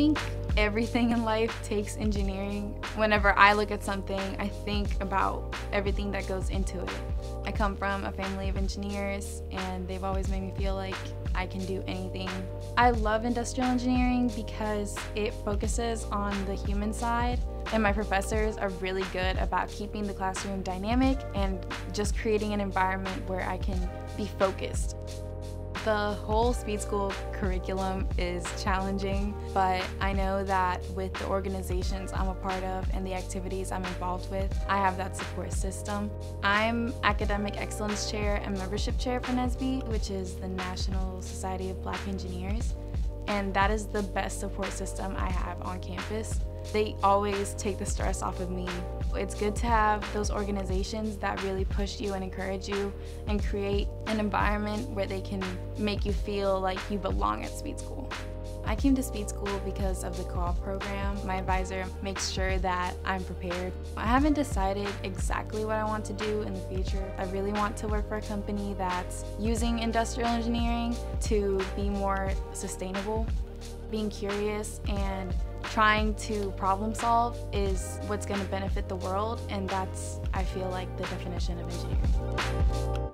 think everything in life takes engineering. Whenever I look at something, I think about everything that goes into it. I come from a family of engineers and they've always made me feel like I can do anything. I love industrial engineering because it focuses on the human side and my professors are really good about keeping the classroom dynamic and just creating an environment where I can be focused. The whole Speed School curriculum is challenging, but I know that with the organizations I'm a part of and the activities I'm involved with, I have that support system. I'm Academic Excellence Chair and Membership Chair for NSBE, which is the National Society of Black Engineers, and that is the best support system I have on campus. They always take the stress off of me. It's good to have those organizations that really push you and encourage you and create an environment where they can make you feel like you belong at Speed School. I came to Speed School because of the co-op program. My advisor makes sure that I'm prepared. I haven't decided exactly what I want to do in the future. I really want to work for a company that's using industrial engineering to be more sustainable. Being curious and trying to problem solve is what's going to benefit the world and that's I feel like the definition of engineering.